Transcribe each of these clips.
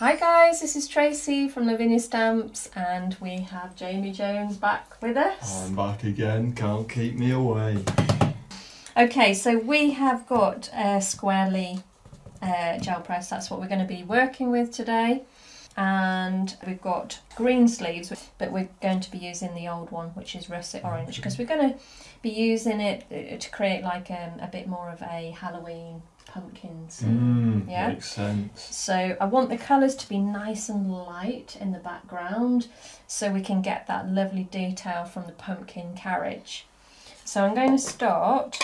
Hi guys, this is Tracey from Lavinia Stamps and we have Jamie Jones back with us. I'm back again, can't keep me away. Okay, so we have got a squarely uh, gel press, that's what we're going to be working with today. And we've got green sleeves, but we're going to be using the old one, which is russet orange, because we're going to be using it uh, to create like um, a bit more of a Halloween pumpkins. Mm, Yeah. Makes sense. So I want the colours to be nice and light in the background so we can get that lovely detail from the pumpkin carriage. So I'm going to start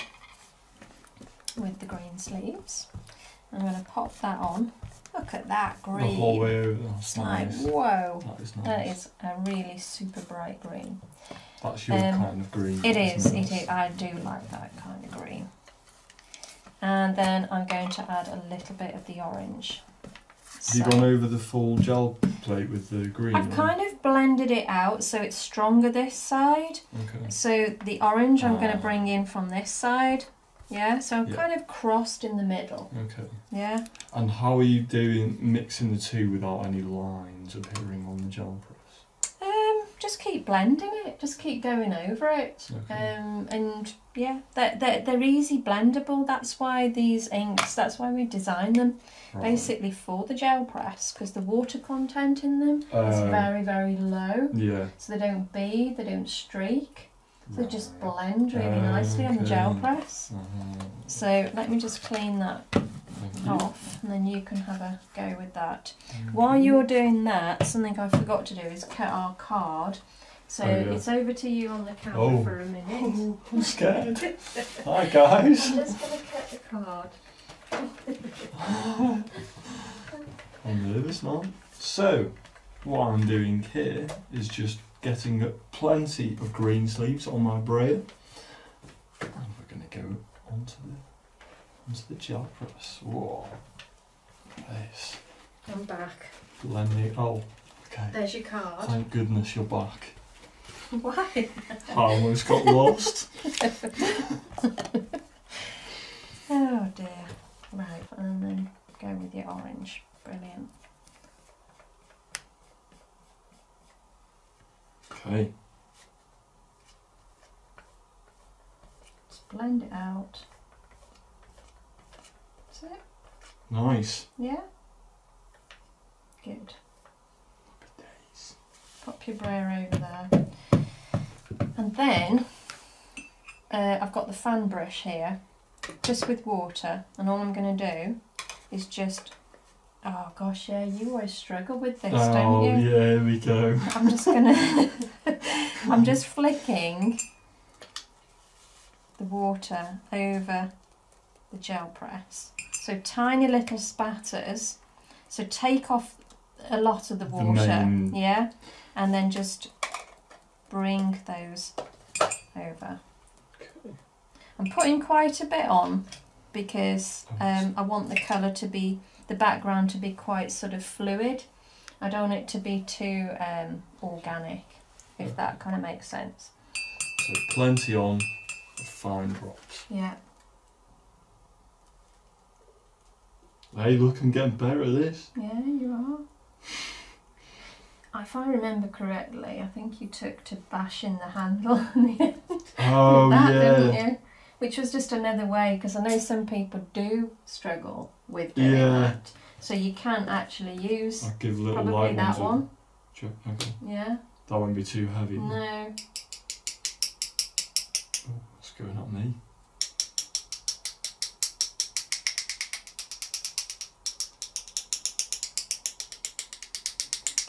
with the green sleeves. I'm going to pop that on. Look at that green. The whole way over. That's like, nice. whoa. That is nice. That is a really super bright green. That's your um, kind of green. It is, it is. I do like that kind of green. And then I'm going to add a little bit of the orange. Have you So- gone over the full gel plate with the green? I've kind of blended it out so it's stronger this side. Okay. So the orange I'm going Ah. to bring in from this side. Yeah, so I'm Yeah. kind of crossed in the middle. Okay. Yeah. And how are you doing mixing the two without any lines appearing on the gel press? Just keep blending it. Just keep going over it. Okay. Um, and yeah, they're, they're, they're easy blendable. That's why these inks, that's why we design them Right. basically for the gel press because the water content in them is Uh, very, very low. Yeah. So they don't bead, they don't streak. They just blend really nicely on the gel press. Uh-huh. So let me just clean that. Mm-hmm. off and then you can have a go with that. Thank While you. you're doing that, something I forgot to do is cut our card. So Oh, yeah. it's over to you on the counter Oh. for a minute. Oh, I'm scared. Hi guys. I'm just going to cut the card. I'm nervous now. So, what I'm doing here is just getting plenty of green sleeves on my brayer. And we're going to go onto the onto the gel press. Whoa. Nice. I'm back. Blending. Oh, okay. There's your card. Thank goodness you're back. Why? I almost got lost. Oh dear. Right, and then go with your orange. Brilliant. Okay. Just blend it out. That's it. Nice. Yeah? Good. Pop your brayer over there. And then uh, I've got the fan brush here, just with water, and all I'm going to do is just. Oh gosh, yeah, you always struggle with this, oh, don't you? yeah, here we go. I'm just gonna. I'm just flicking the water over the gel press. So tiny little spatters. So take off a lot of the The water, main- yeah, and then just bring those over. I'm putting quite a bit on because um, I want the colour to be, the background to be quite sort of fluid. I don't want it to be too um, organic, if that kind of makes sense. So plenty on fine drops. Yeah. Hey, look, I'm getting better at this. Yeah, you are. If I remember correctly, I think you took to bashing the handle in the end. Oh, that, yeah. Which was just another way, because I know some people do struggle with doing Yeah. that. So you can't actually use I'll give little probably light that one. Sure, Okay. Yeah. That won't be too heavy. No. Oh, what's going on me?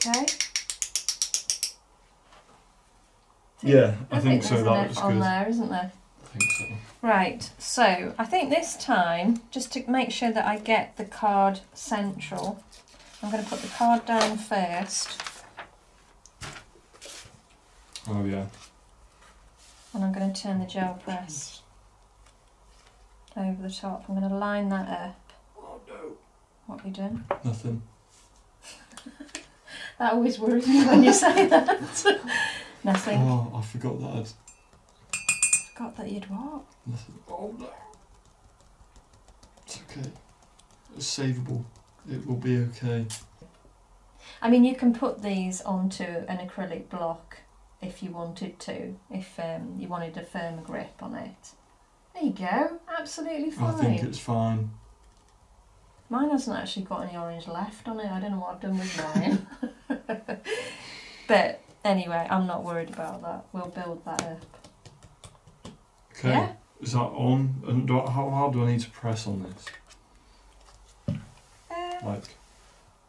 Okay. Yeah, I, think, so. there's That was on good. there, isn't there? I think so. Right, so I think this time, just to make sure that I get the card central, I'm going to put the card down first Oh, yeah. and I'm going to turn the gel press over the top. I'm going to line that up. Oh, no. What are you doing? Nothing. That always worries me when you say that. Nothing. Oh, I forgot that. I'd... Forgot that you'd what? Nothing. Oh, no. It's okay. It's savable. It will be okay. I mean, you can put these onto an acrylic block if you wanted to, if um, you wanted a firm grip on it. There you go, absolutely fine. I think it's fine. Mine hasn't actually got any orange left on it. I don't know what I've done with mine. but anyway, I'm not worried about that. We'll build that up. Okay. Yeah? Is that on? And do I, how hard do I need to press on this? Uh, Like,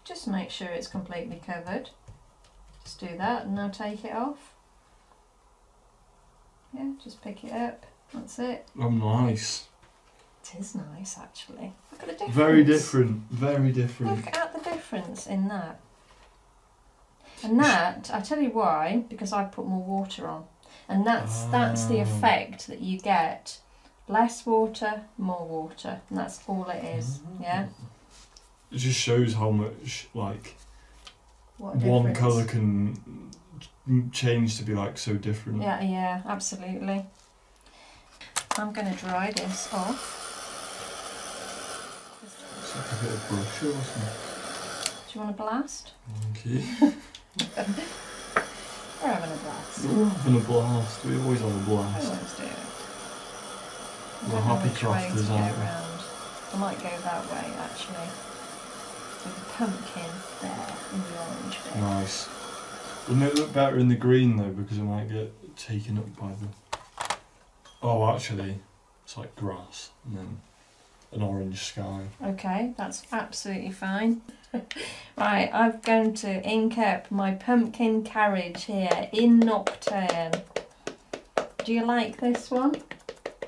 just make sure it's completely covered. Just do that and now take it off. Yeah, just pick it up. That's it. oh, nice. Is nice actually. Look at the difference. Very different. Very different. Look at the difference in that. And that, I tell you why, because I put more water on. And that's that's the Ah. effect that you get. Less water, more water. And that's all it is. Yeah? It just shows how much like one colour can change to be like so different. Yeah, yeah, absolutely. I'm gonna dry this off. Like a bit of brush or something. Do you want a blast? You. We're having a blast. We're having a blast. We always have a blast. always do. I We're happy crafters, aren't we? I might go that way actually. With the pumpkin there in the orange bit. Nice. Wouldn't it look better in the green though because it might get taken up by the. Oh, actually, it's like grass and then an orange sky. Okay, that's absolutely fine. right, I'm going to ink up my pumpkin carriage here in Nocturne. Do you like this one?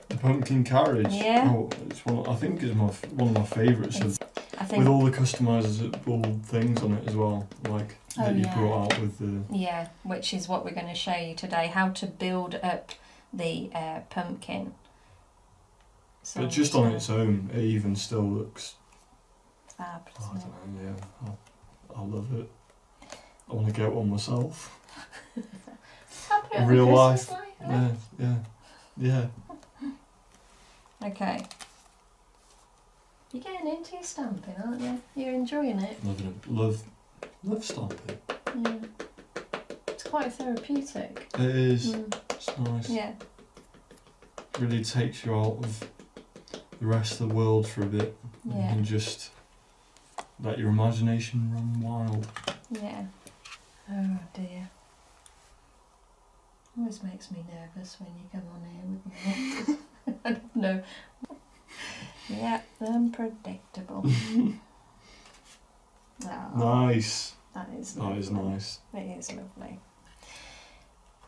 The pumpkin carriage. Yeah. Oh, it's one. I think it's my one of my favourites. of- I think With all the customizable things on it as well, like Oh, that you yeah. brought out with the. Yeah, which is what we're going to show you today how to build up the uh, pumpkin. So But just on its own, it even still looks. Fab, I don't know. Yeah, I, I love it. I want to get one myself. I'll put it In real life, Yeah, yeah, yeah. Okay. You're getting into stamping, aren't you? You're enjoying it. Loving it. Love, love stamping. Yeah. It's quite therapeutic. It is. Mm, It's nice. Yeah. Really takes you out of the rest of the world for a bit. Yeah. And just let your imagination run wild. Yeah. Oh dear. Always makes me nervous when you come on here with me. I don't know. Yeah, unpredictable. Oh, Nice. that is That is nice. It is lovely.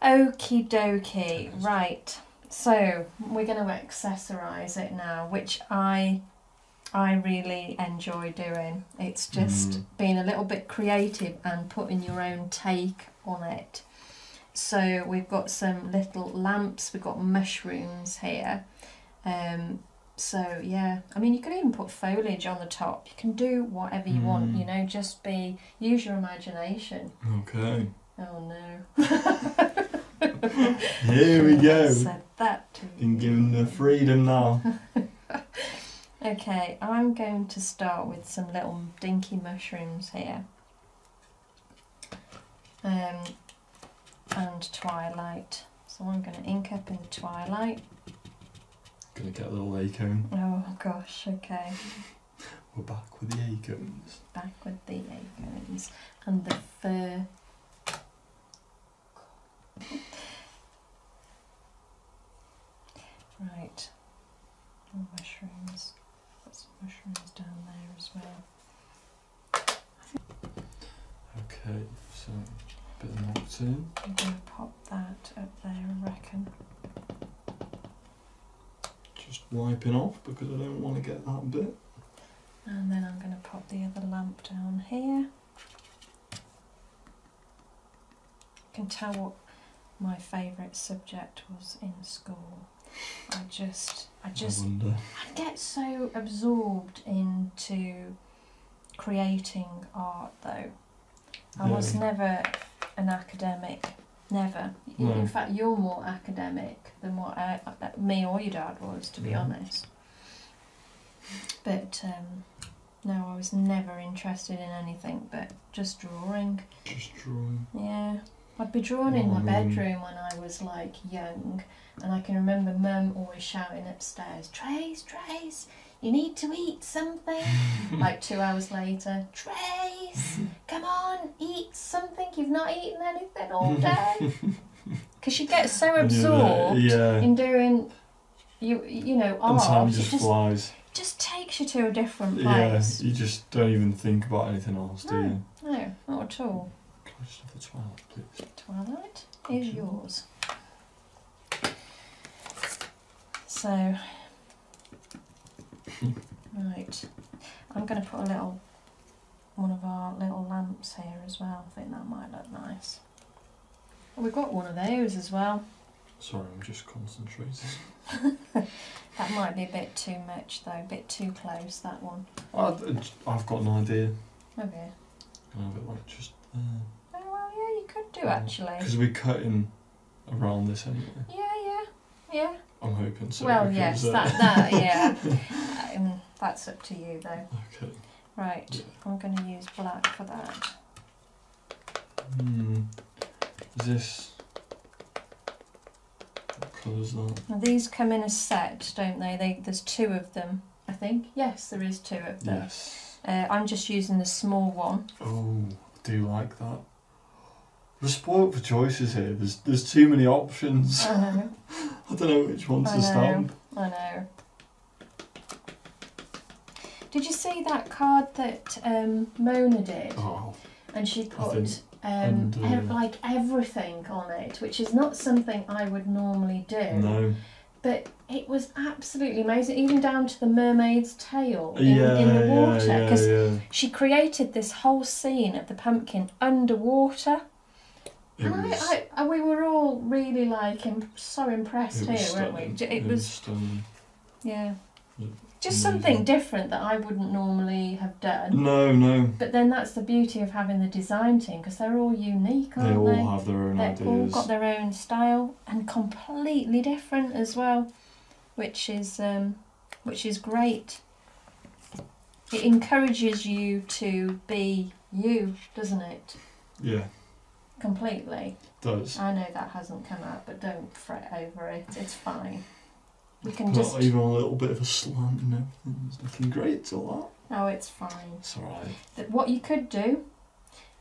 Okie dokie. Right. So we're going to accessorise it now, which I I really enjoy doing. It's just Mm. being a little bit creative and putting your own take on it. So we've got some little lamps. We've got mushrooms here. Um, so yeah, I mean you can even put foliage on the top. You can do whatever you want. Mm. You know, just be use your imagination. Okay. Oh no. Here we go. Said that to Been given the freedom now. Okay, I'm going to start with some little dinky mushrooms here. Um, and twilight. So I'm going to ink up in the twilight. Gonna get a little acorn. Oh gosh, okay. We're back with the acorns. Back with the acorns and the fur. Right. More mushrooms. Got some mushrooms down there as well. Okay, so a bit of in. I'm going to pop that up there, I reckon. Just wiping off because I don't want to get that bit. And then I'm going to pop the other lamp down here. You can tell what my favourite subject was in school. I just, I just, I. I get so absorbed into creating art though. I was never an academic, never. In, No. in fact, you're more academic than what I, me or your dad was, to be Yeah. honest. But um, No, I was never interested in anything but just drawing. Just drawing. Yeah. I'd be drawn in Oh, my mm. bedroom when I was like young, and I can remember Mum always shouting upstairs, Trace, Trace, you need to eat something. like two hours later, Trace, come on, eat something. You've not eaten anything all day. Because you get so absorbed Yeah. in doing, you you know, And time art. Just, just flies. just takes you to a different place. Yeah, you just don't even think about anything else, do No. you? No, not at all. Can I just have the twilight, please? Twilight is yours. So, right, I'm going to put a little one of our little lamps here as well. I think that might look nice. Oh, we've got one of those as well. Sorry, I'm just concentrating. That might be a bit too much though, a bit too close. That one. I, I've got an idea. Oh, okay. Can I have it like just there? Oh well, yeah, you could do actually. Because we're cutting around this anyway. Yeah, yeah, yeah. I'm hoping so. well, yes, uh, that that yeah. um, that's up to you though. Okay. Right, Yeah. I'm going to use black for that. Hmm. Is this. What colour's that? Now these come in a set, don't they? They there's two of them, I think. Yes, there is two of them. Yes. Uh, I'm just using the small one. Oh, I do like that. We're spoiled for choices here. There's there's too many options. I know, I don't know which one I to know. stamp. I know. Did you see that card that um, Mona did? Oh, And she put um, and, uh, ev- like everything on it, which is not something I would normally do. no. But it was absolutely amazing, even down to the mermaid's tail in, yeah, in the water. Because yeah, yeah. she created this whole scene of the pumpkin underwater. It and was, I, I, we were all really like im- so impressed here, was weren't we? It It was, stunning. yeah. Just amazing. something different that I wouldn't normally have done. No, no. But then that's the beauty of having the design team because they're all unique, They aren't all they? all have their own They've all got their own style and completely different as well, which is um, which is great. It encourages you to be you, doesn't it? Yeah, Completely. does. I know that hasn't come out, but don't fret over it. It's fine. We can Not just. even a little bit of a slant and everything. It's looking great till Oh, it's fine. that. It's alright. That what you could do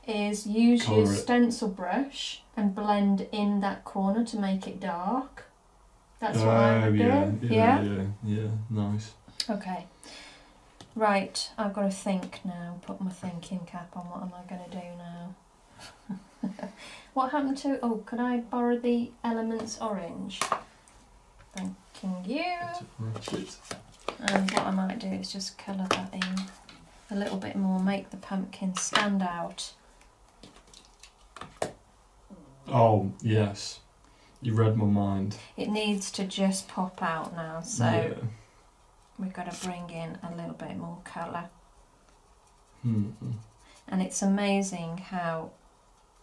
is use your Colour it. stencil brush and blend in that corner to make it dark. That's what I Oh, would yeah, yeah, yeah, yeah, nice. Okay. Right, I've got to think now. Put my thinking cap on. What am I going to do now? what happened to? Oh, could I borrow the Elements orange? Thanking you. And what I might do is just colour that in a little bit more, make the pumpkin stand out. Oh, yes. You read my mind. It needs to just pop out now, so Yeah. we've got to bring in a little bit more colour. Hmm. And it's amazing how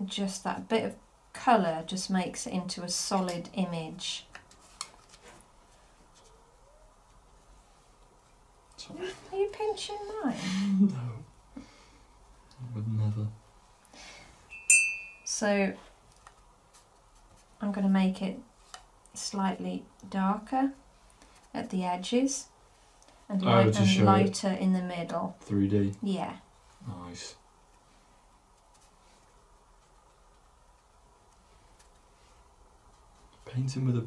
just that bit of colour just makes it into a solid image. Are you pinching mine? No. I would never. So I'm going to make it slightly darker at the edges and, light, and lighter in the middle. 3D. Yeah. Nice. Painting with a.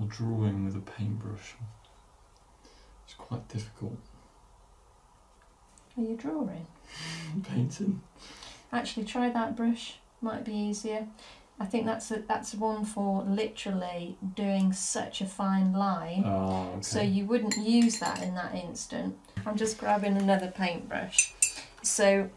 or drawing with a paintbrush. It's quite difficult. Are you drawing? Painting? Actually, try that brush. Might be easier. I think that's a, that's one for literally doing such a fine line. Ah, okay. So you wouldn't use that in that instant. I'm just grabbing another paintbrush. So,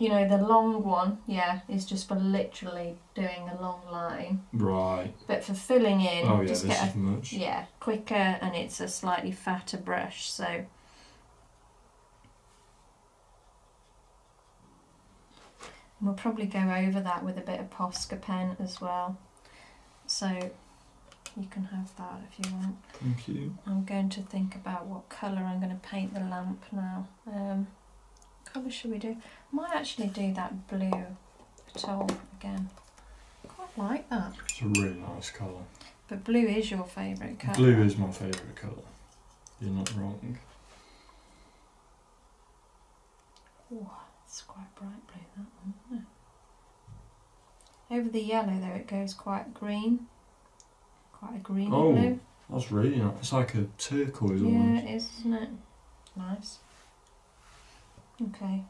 you know, the long one, yeah, is just for literally doing a long line. Right. But for filling in, Oh, yeah, just this get is a much. yeah quicker, and it's a slightly fatter brush. So we'll probably go over that with a bit of Posca pen as well. So You can have that if you want. Thank you. I'm going to think about what colour I'm going to paint the lamp now. Um, colour should we do? Might actually do that blue at all again. Quite like that. It's a really nice colour. But blue is your favourite colour. Blue is my favourite colour. You're not wrong. Oh, it's quite bright blue that one, isn't it? Over the yellow though it goes quite green. Quite a greeny Oh, blue. That's really nice. It's like a turquoise Yeah, almost. it is, isn't it? Nice. Okay.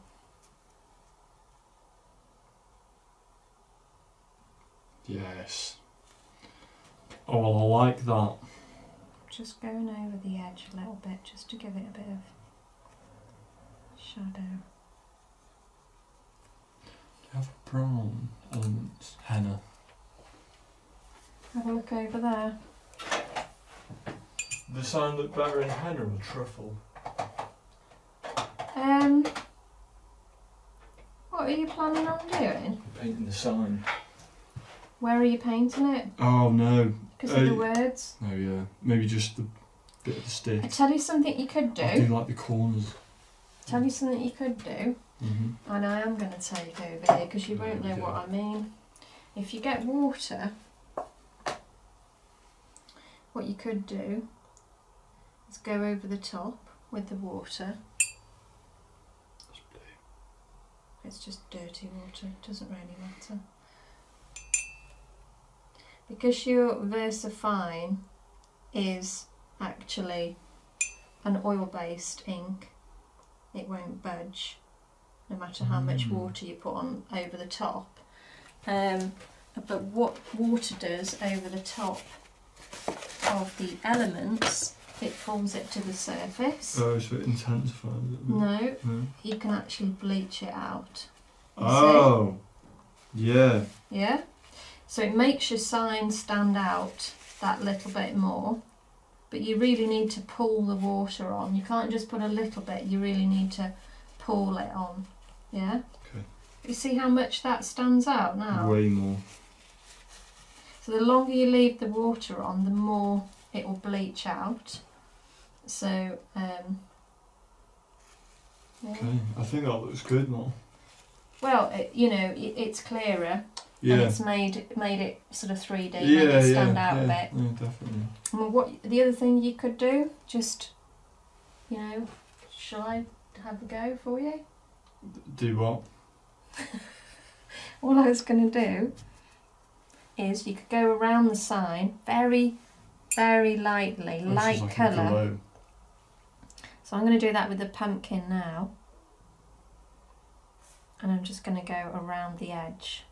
Yes. Oh, well, I like that. Just going over the edge a little bit just to give it a bit of shadow. You have brown elements. Henna. Have a look over there. The sign look better in henna or truffle? Um, what are you planning on doing? Painting the sign. Where are you painting it? Oh, no. Because of the Uh, words. Oh, yeah. Maybe just the bit of the stick. I tell you something you could I do do. like the corners. Tell you something you could do. hmm And I am going to take over here because you There won't know go. what I mean. If you get water, what you could do is go over the top with the water. It's just dirty water, it doesn't really matter. Because your VersaFine is actually an oil based ink, it won't budge no matter how much Mm. water you put on over the top. Um, but what water does over the top of the elements, it pulls it to the surface. Oh, so it intensifies it. No, No. you can actually bleach it out. Oh. Yeah. Yeah? So it makes your sign stand out that little bit more. But you really need to pull the water on. You can't just put a little bit, you really need to pull it on. Yeah? Okay. You see how much that stands out now? Way more. So the longer you leave the water on, the more it will bleach out. So, um, yeah. Okay. I think that looks good now. well, it, you know, it, it's clearer and Yeah. it's made made it sort of 3D, made it stand yeah, out yeah, a bit. Yeah, definitely. And what the other thing you could do, just, you know, shall I have a go for you? Do what? All I was going to do is you could go around the sign very, very lightly, is light like colour. So I'm going to do that with the pumpkin now. And I'm just going to go around the edge.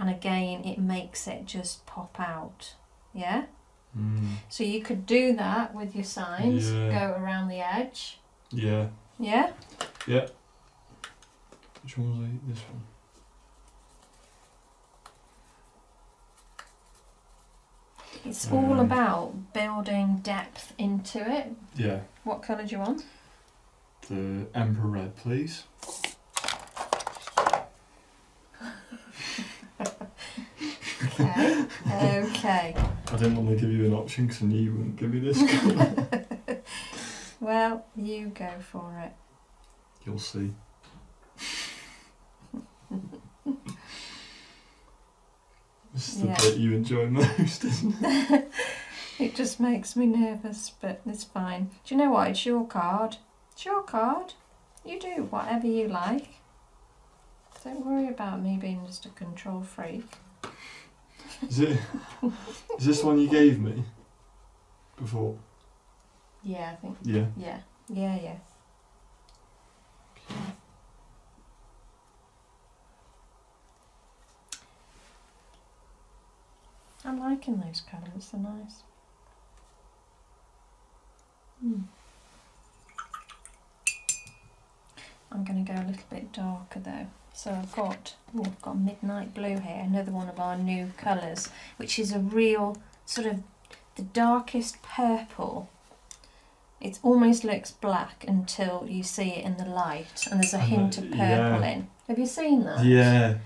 And again, it makes it just pop out. Yeah? Mm. So you could do that with your signs. Yeah. Go around the edge. Yeah. Yeah? Yeah which one was it? This one. It's all Um, about building depth into it. Yeah. What colour do you want? The Emperor Red, please. Okay. I didn't want to give you an option because I knew you wouldn't give me this. Well, you go for it. You'll see. This is the Yeah. bit you enjoy most, isn't it? It just makes me nervous, but it's fine. Do you know what? It's your card. It's your card. You do whatever you like. Don't worry about me being just a control freak. Is it? Is this one you gave me? Before? Yeah, I think. Yeah. Yeah, yeah, yeah. I'm liking those colours, they're nice. Hmm. I'm going to go a little bit darker though. So I've got, oh, I've got midnight blue here, another one of our new colours, which is a real sort of the darkest purple. It almost looks black until you see it in the light, and there's a hint of purple yeah. in. Have you seen that? Yeah.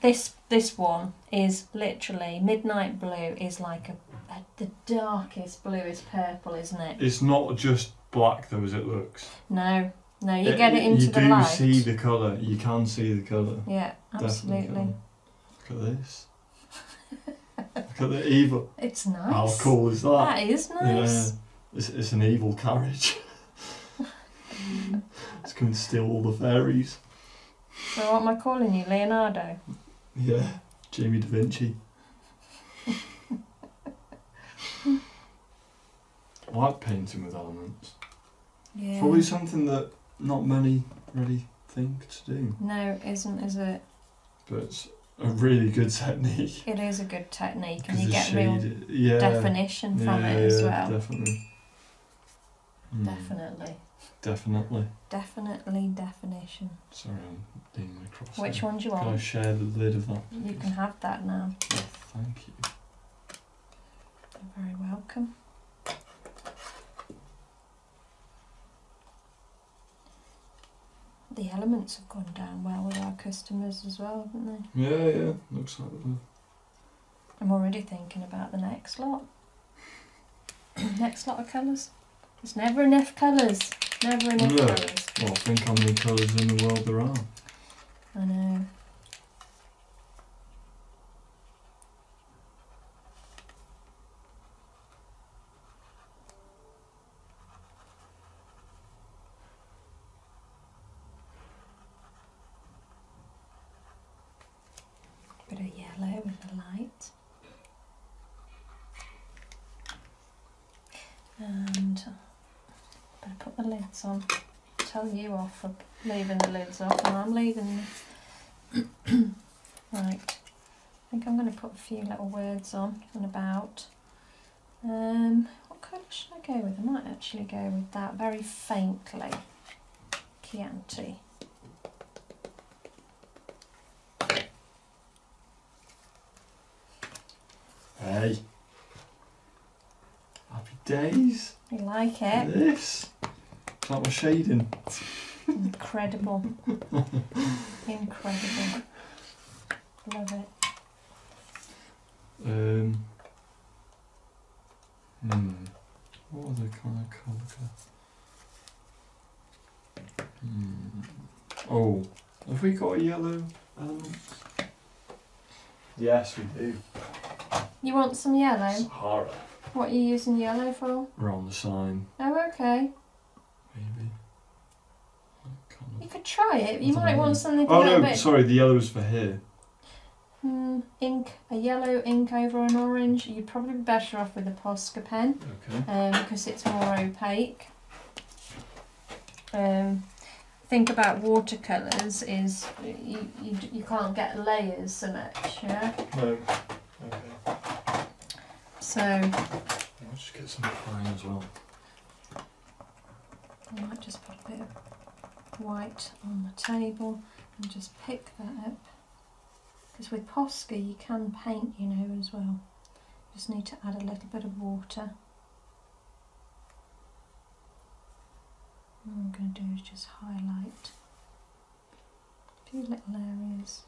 this this one is literally midnight blue is like a, a the darkest bluest purple, isn't it? It's not just black though as it looks. No, no, you uh, get it into you the do see the colour. You can see the colour. yeah, Definitely absolutely. can. Look at this. Look at the evil. It's nice. How cool is that? That is Yeah. nice. It's, it's an evil carriage. it's going to steal all the fairies. So what am I calling you, Leonardo? Yeah. Jamie Da Vinci. I like painting with elements. Yeah. Probably something that not many really thing to do. No, it isn't, is it? But it's a really good technique. It is a good technique, and you get real yeah, definition from yeah, it as well. Definitely. Hmm, Definitely, Definitely. definitely definition. Sorry, I'm leaning across. Which here. one do you want? Can I share the lid of that? You can have that now. Oh, thank you. You're very welcome. The elements have gone down well with our customers as well, haven't they? Yeah, yeah. Looks like the I'm already thinking about the next lot. next lot of colours. There's never enough colours. Never enough No. colours. Well, think how many colours in the world there are. I know. Bit of yellow with the light. And better lids on. Tell you off for leaving the lids off, and I'm leaving. right. I think I'm going to put a few little words on and about. Um, what colour should I go with? I might actually go with that very faintly. Chianti. Hey. Happy days. You like it? This. It's like my shading. Incredible. Incredible. Love it. Um. Hmm. What other kind of colour? Hmm. Oh, have we got a yellow element? Yes, we do. You want some yellow? Sahara. What are you using yellow for? Around the sign, Oh, okay. Maybe. Kind You could try it. You might want something Oh no, bit. sorry, the yellow is for here. Hmm, ink, a yellow ink over an orange. You'd probably be better off with a Posca pen Okay. um, because it's more opaque. Um, think about watercolours is you, you, you can't get layers so much, yeah? No. Okay. So I'll just get some pine as well. I might just put a bit of white on the table and just pick that up. Because with Posca you can paint, you know, as well. Just need to add a little bit of water. What I'm going to do is just highlight a few little areas.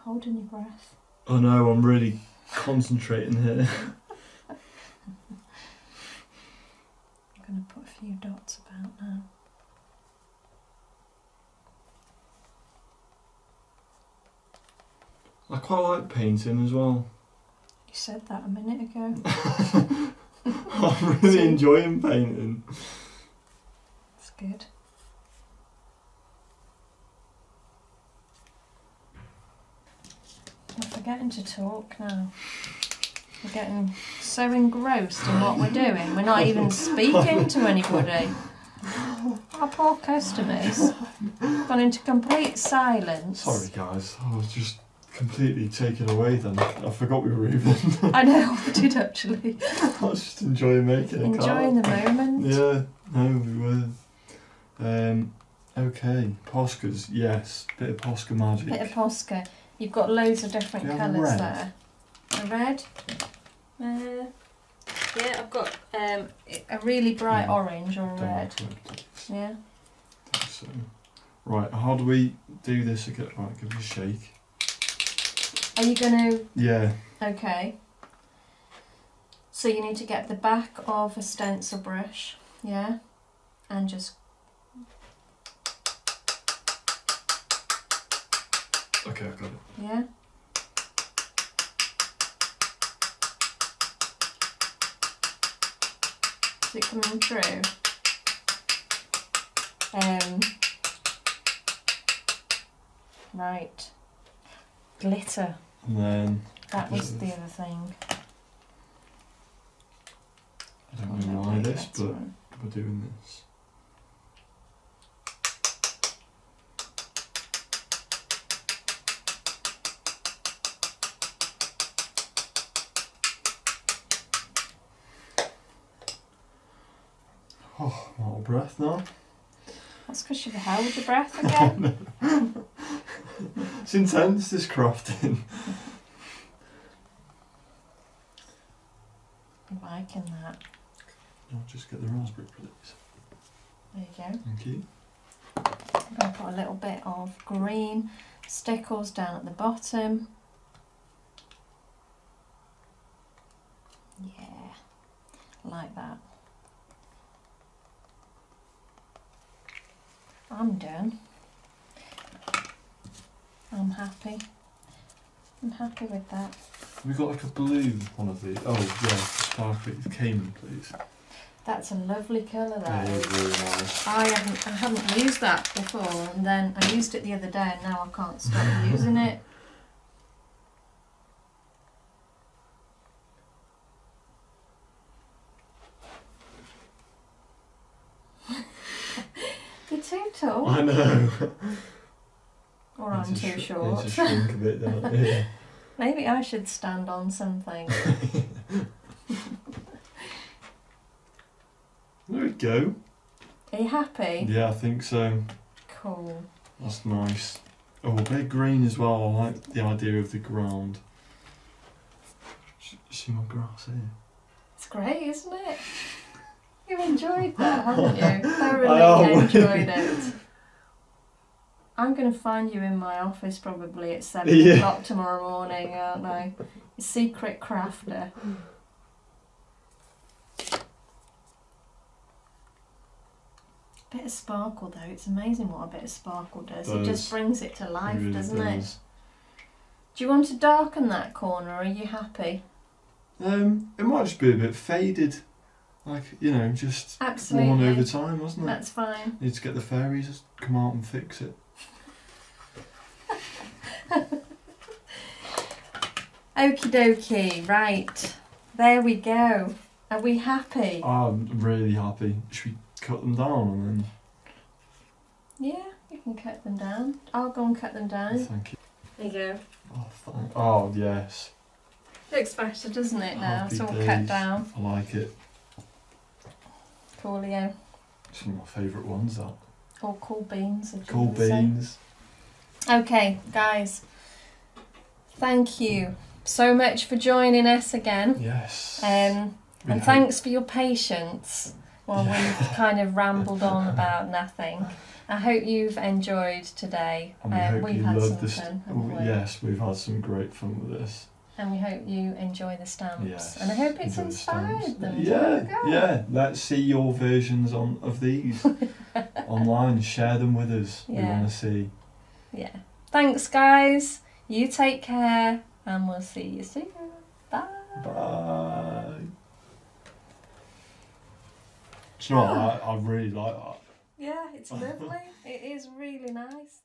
Holding your breath. Oh, I know I'm really concentrating here. I'm going to put a few dots about now. I quite like painting as well. You said that a minute ago. I'm really enjoying painting. It's good. We're forgetting to talk now. We're getting so engrossed in what we're doing, we're not even speaking to anybody. Our poor customers gone into complete silence. Sorry guys, I was just completely taken away then. I forgot we were even. I know, I did actually. I was just enjoying making a Enjoying the moment. Yeah, no, we were. Um, okay, Poscas, yes, bit of Posca magic. Bit of Posca. You've got loads of different Do you have a colours red? there. A red? Uh, yeah, I've got um, a really bright Yeah. orange or a red. Dark red, please. Yeah. So, right, how do we do this again? Right, give it a shake. Are you going to Yeah, Okay. So you need to get the back of a stencil brush, yeah, and just okay, I've got it. yeah. Is it coming through? Um. Right. Glitter. And then, That was the other thing. I don't Oh, know why this, but we're doing this. Oh, I'm out of breath now. That's because you've held your breath again. It's intense, this crafting. I'm liking that. I'll just get the raspberry, please. There you go. Thank you. I'm going to put a little bit of green stickles down at the bottom. Yeah, like that. I'm done. I'm happy. I'm happy with that. We got like a blue one of these. Oh yeah, sparkly Cayman, please. That's a lovely colour That that is is. really nice. I haven't I haven't used that before and then I used it the other day and now I can't stop using it. You're too tall. I know. Or I'm too sh- short. Need to shrink a bit, don't you? Maybe I should stand on something. There we go. Are you happy? Yeah, I think so. Cool. That's nice. Oh, a bit green as well. I like the idea of the ground. See my grass here. It's great, isn't it? You enjoyed that, haven't you? I Thoroughly always- enjoyed it. I'm going to find you in my office probably at 7 Yeah. o'clock tomorrow morning, aren't I? Secret crafter. Bit of sparkle though, it's amazing what a bit of sparkle does. It just brings it to life, It really doesn't it? Do you want to darken that corner? Or are you happy? Um, it might just be a bit faded. Like, you know, just worn over time, wasn't it? That's fine. Need to get the fairies to come out and fix it. Okie dokie, right. There we go. Are we happy? I'm really happy. Should we cut them down and then? Yeah, you can cut them down. I'll go and cut them down. Thank you. There you go. Oh, thank- oh yes. Looks better, doesn't it now? Happy it's all days. cut down. I like it. Coolio. It's one of my favourite ones. That Or cool beans. cool wanna say. beans. Okay, guys. Thank you so much for joining us again. Yes. Um, and hope- thanks for your patience while we've kind of rambled on about nothing. I hope you've enjoyed today. And we Um, hope we've you had some this. fun, we? yes, we've had some great fun with this. And we hope you enjoy the stamps. Yes. And I hope it's the inspired stamps. them. Yeah, yeah. Let's see your versions on of these online. Share them with us. We want to see. Yeah. Thanks, guys. You take care, and we'll see you soon. Bye. Bye. Do you know what? I, I really like that. Yeah, it's lovely. it is really nice.